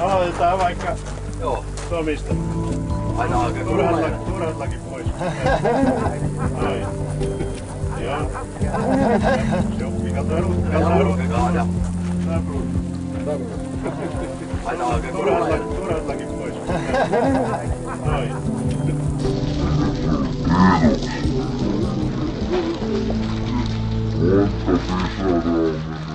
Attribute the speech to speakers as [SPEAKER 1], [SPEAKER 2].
[SPEAKER 1] Aloitetaan vaikka
[SPEAKER 2] Joo.
[SPEAKER 1] Tomista.
[SPEAKER 2] Aina alkaa
[SPEAKER 1] turhat, laki, turhat laki pois. Ai. Joo. Juppi, kato
[SPEAKER 2] ruutta.
[SPEAKER 1] Kato ruutta.
[SPEAKER 2] Aina alkaa
[SPEAKER 1] turhat, laki, turhat laki pois. Ai. Monta pisaraa.